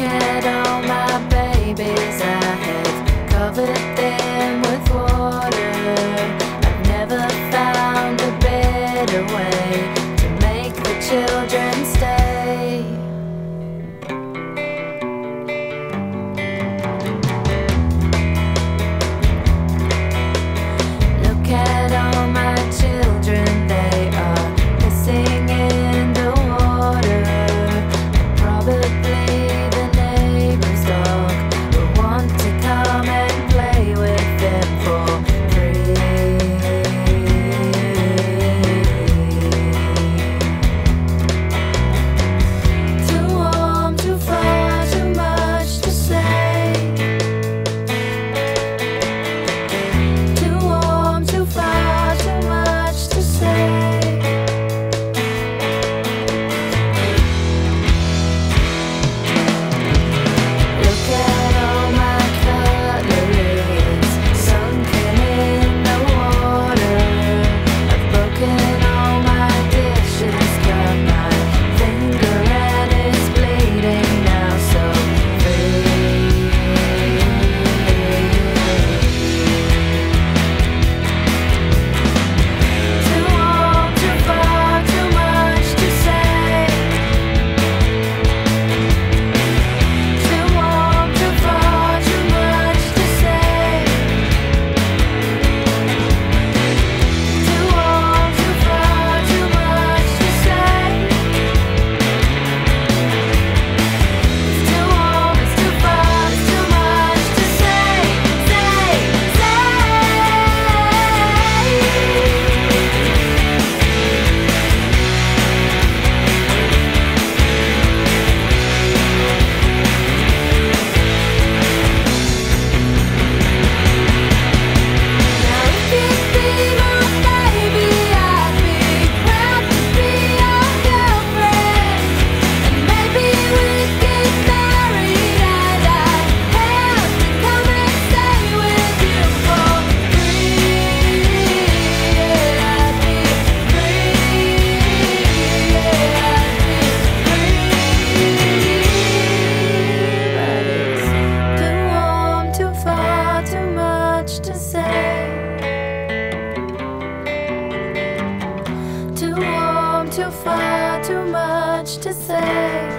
get up. Too far, too much to say.